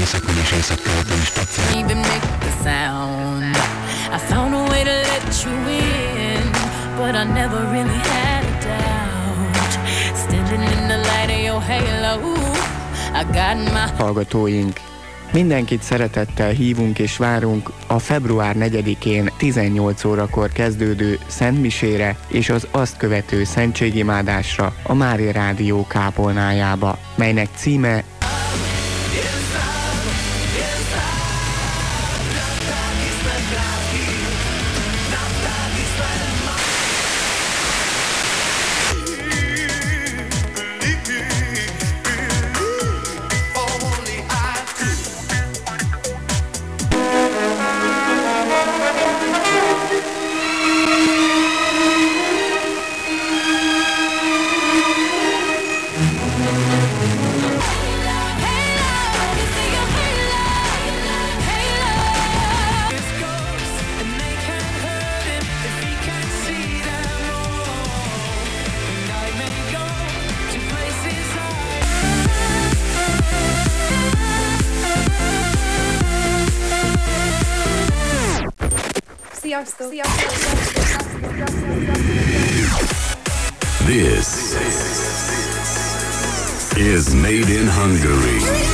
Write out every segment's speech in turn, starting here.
északon és északkeleten is tetszett. Even make the sound. I found a way to let you in, but I never really had a doubt. Standing in the light of your halo, I got my hallgatóink! Mindenkit szeretettel hívunk és várunk a február 4-én 18 órakor kezdődő Szentmisére és az azt követő szentségimádásra a Mári Rádió kápolnájába, melynek címe Sziasztok! Sziasztok! This is made in Hungary.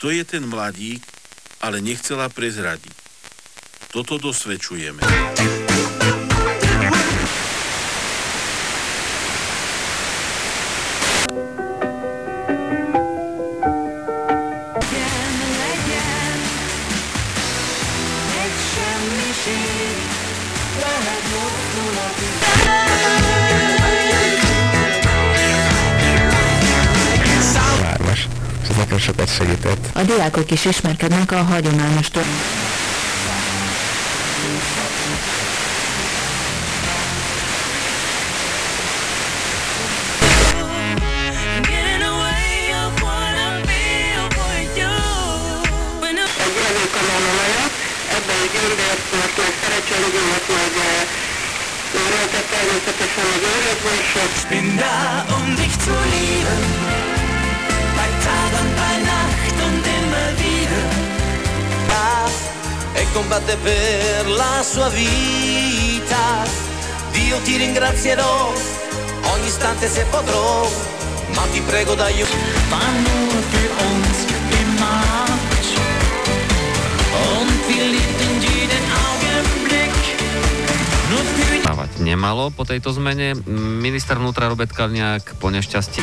Kto je ten mladík, ale nechcela prezradiť? Toto dosvedčujeme. Vármas, és ez nekem sokat segített. A diákok is ismerkednek a hagyományos tör... Getting away of what I feel for you. When I ebben egy gyöngyöt, meg szerecselőgőmet, meg Röltet természetesen az őrözbe is. bin da, um dich zu lieben. Combatte per la sua vita. Di io ti ringrazierò ogni istante se potrò, ma ti prego dai War nemalo po tejto zmene. Minister vnútra Robert Kaliňák po nešťastí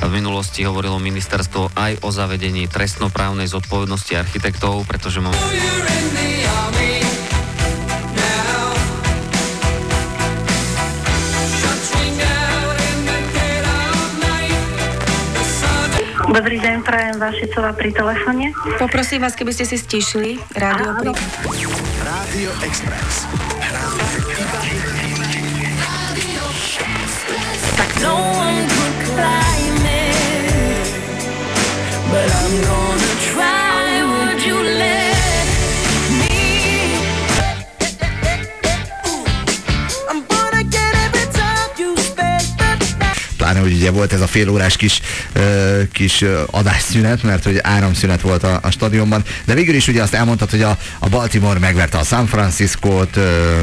v minulosti hovorilo ministerstvo aj o zavedení trestnoprávnej zodpovednosti architektov, pretože mám... Dobrý deň, prajem Vašicová pri telefóne. Poprosím vás, keby ste si stíšili rádio. Pri... Radio Express. No one pláne, hogy ugye volt ez a félórás kis, ö, kis adásszünet, mert hogy áramszünet volt a, a stadionban, de végül is ugye azt elmondtad, hogy a, a Baltimore megverte a San Francisco-t, ö,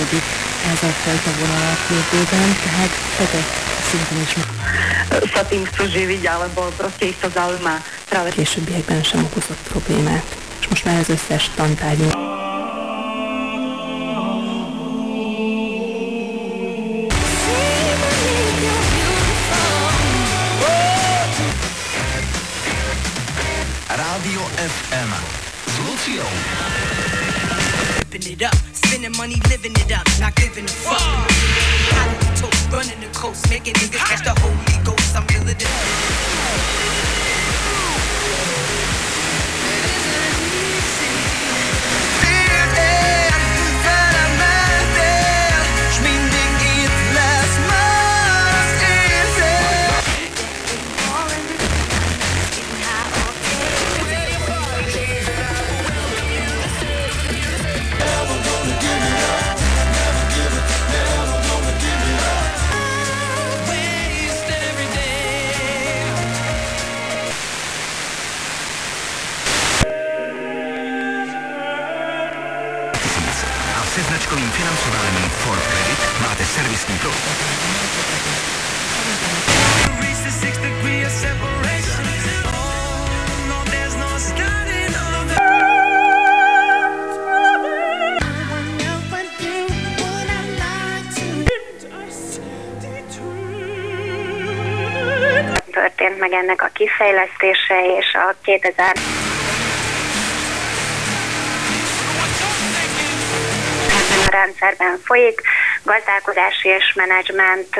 folytatódik ez a fajta vonal a jövőben, tehát fedett szinten is Sa tým chcú živiť, alebo proste ich to zaujíma práve későbbiekben sem okozott problémát. És most már az összes tantárgy Radio FM. S Luciou. Ripping it up, spending money, living it up, not giving a fuck. Out the running the coast, making niggas catch the Holy Ghost. I'm feeling separation. Oh, no, there's no starting over. történt meg ennek a kifejlesztése, és a 2000 rendszerben folyik, gazdálkodási és menedzsment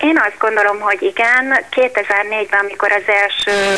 Én azt gondolom, hogy igen. 2004-ben, amikor az első